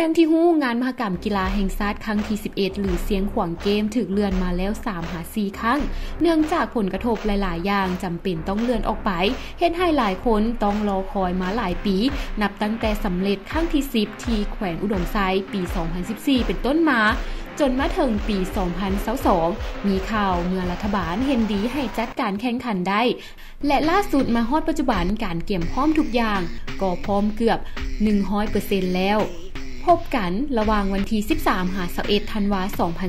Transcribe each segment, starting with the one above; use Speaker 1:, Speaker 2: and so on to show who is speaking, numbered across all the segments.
Speaker 1: ดังที่หู้งานมหกรรมกีฬาแห่งชาติครั้งที่ 11 หรือเสียงขวางเกมถึกเลื่อนมาแล้ว 3 หา 4 ครั้ง เนื่องจากผลกระทบหลาย ๆ อย่างจำเป็นต้องเลื่อนออกไปเฮ็ดให้หลายคนต้องรอคอยมาหลายปี นับตั้งแต่สำเร็จครั้งที่ 10 ที่แขวงอุดมไซปี 2014 เป็นต้นมาจนมาถึงปี 2022 มีข่าวเมื่อรัฐบาลเห็นดีให้จัดการแข่งขันได้ และล่าสุดมาฮอดปัจจุบันการเก็บพร้อมทุกอย่าง ก็พร้อมเกือบ 100%แล้ว พบกันระหว่างวันที่ 13 หา21ธันวา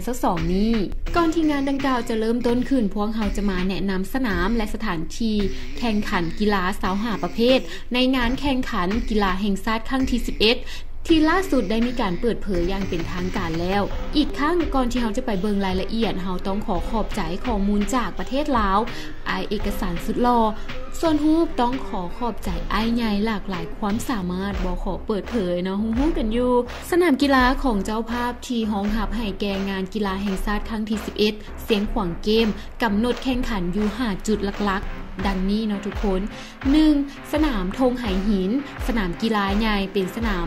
Speaker 1: 2022 นี้ ก่อนที่งานดังกล่าวจะเริ่มต้นขึ้นพวงเฮาจะมาแนะนำสนามและสถานที่แข่งขันกีฬาสาวหาประเภท ในงานแข่งขันกีฬาแห่งชาติครั้งที่ 11 ที่ล่าสุดได้มีการเปิดเผยอย่างเป็นทางการแล้ว อีกครั้งก่อนที่เราจะไปเบิงรายละเอียดเราต้องขอขอบใจข้อมูลจากประเทศลาวไอเอกสารสุดลอส่วนฮูปต้องขอขอบใจไอใหญ่หลากหลายความสามารถบ่ขอเปิดเผยเนาะฮู้ๆกันอยู่ สนามกีฬาของเจ้าภาพที่ห้องหับให้แก่งานกีฬาแห่งชาติครั้งที่ 11 เสียงขวางเกมกำหนดแข่งขันอยู่5จุดหลักๆดังนี้เนาะทุกคน 1. สนามธงไหหิน สนามกีฬาใหญ่เป็นสนาม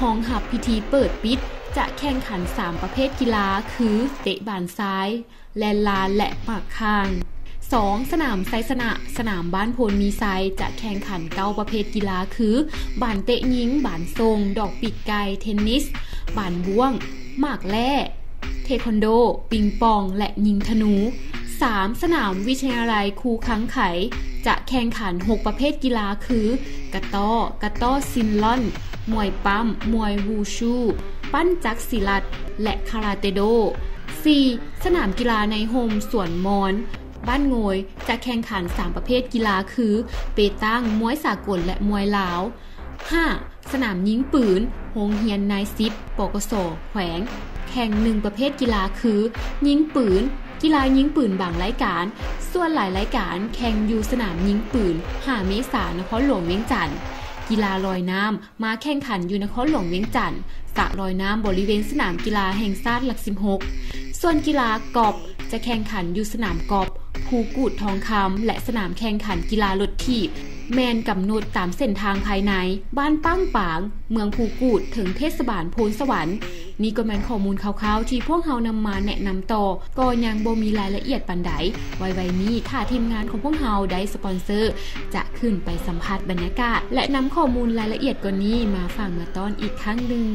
Speaker 1: ห้องหับพิธีเปิดปิด จะแข่งขัน 3 ประเภทกีฬา คือเตะบานซ้าย แลนลานและปากข้าง 2. สนามไซสนะ สนามบ้านโพนมีไซจะแข่งขันเก้าประเภทกีฬาคือ บานเตะยิง บานทรง ดอกปิดไก่เทนนิส บานบ้วง หมากแล่เทคอนโด ปิงปอง และยิงธนู 3. สนามวิทยาลัยคูคังไข จะแข่งขัน 6 ประเภทกีฬาคือกะต้อกะต้อซินลอน มวยปั้ม มวยวูชู ปั้นจักศิลัด และคาราเตโด 4. สนามกีฬาในโฮมสวนมอน บ้านโงยจะแข่งขัน 3 ประเภทกีฬาคือ เปตั้งมวยสากล และมวยลาว 5. สนามยิงปืนโรงเรียนนายซิปปกโสแขวง แข่ง1ประเภทกีฬาคือ ยิงปืน กีฬายิงปืนบางรายการ ส่วนหลายรายการแข่งอยู่สนามยิงปืน5เมษายนนครหลวงเวียงจันทน์ กีฬาลอยน้ำมาแข่งขันอยู่นครหลวงเวียงจันทร์สระลอยน้ำบริเวณสนามกีฬาแห่งชาติหลัก 16 ส่วนกีฬากอบจะแข่งขันอยู่สนามกอบภูกูดทองคำและสนามแข่งขันกีฬารถถีบ แมนกำหนดตามเส้นทางภายใน บ้านปั้งปาง เมืองภูกูดถึงเทศบาลโพนสวรรค์ นี่ก็แมนข้อมูลคร่าวๆ ที่พวกเฮานำมาแนะนำต่อก็ยังบ่มีรายละเอียดปันใดไว้ๆนี้ถ้าทีมงานของพวกเฮาได้สปอนเซอร์ จะขึ้นไปสัมผัสบรรยากาศ และนำข้อมูลรายละเอียดกว่านี้มาฟังมาตอนอีกครั้งหนึ่ง